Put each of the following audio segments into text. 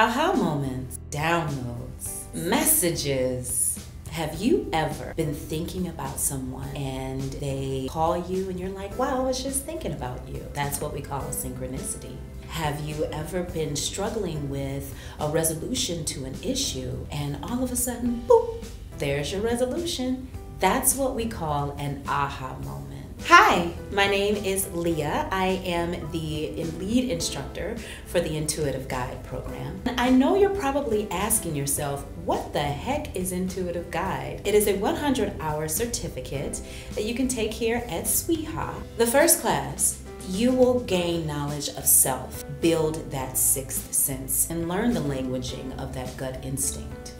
aha moments, downloads, messages. Have you ever been thinking about someone and they call you and you're like, wow, I was just thinking about you? That's what we call a synchronicity. Have you ever been struggling with a resolution to an issue and all of a sudden, boop, there's your resolution? That's what we call an aha moment. Hi, my name is Leah. I am the lead instructor for the Intuitive Guide program. I know you're probably asking yourself, what the heck is Intuitive Guide? It is a 100 hour certificate that you can take here at SWIHA. The first class, you will gain knowledge of self, build that sixth sense, and learn the languaging of that gut instinct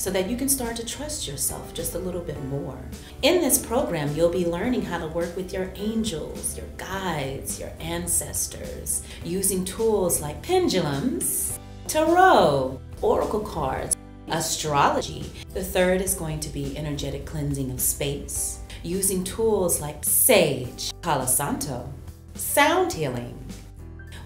so that you can start to trust yourself just a little bit more. In this program, you'll be learning how to work with your angels, your guides, your ancestors, using tools like pendulums, tarot, oracle cards, astrology. The third is going to be energetic cleansing of space, using tools like sage, palo santo, sound healing,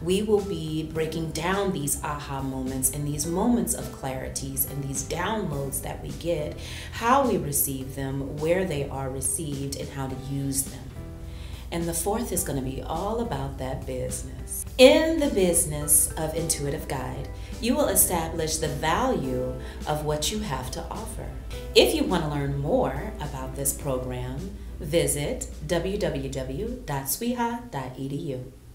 we will be breaking down these aha moments and these moments of clarities and these downloads that we get, how we receive them, where they are received, and how to use them. And the fourth is going to be all about that business. In the business of Intuitive Guide, you will establish the value of what you have to offer. If you want to learn more about this program, visit www.swiha.edu.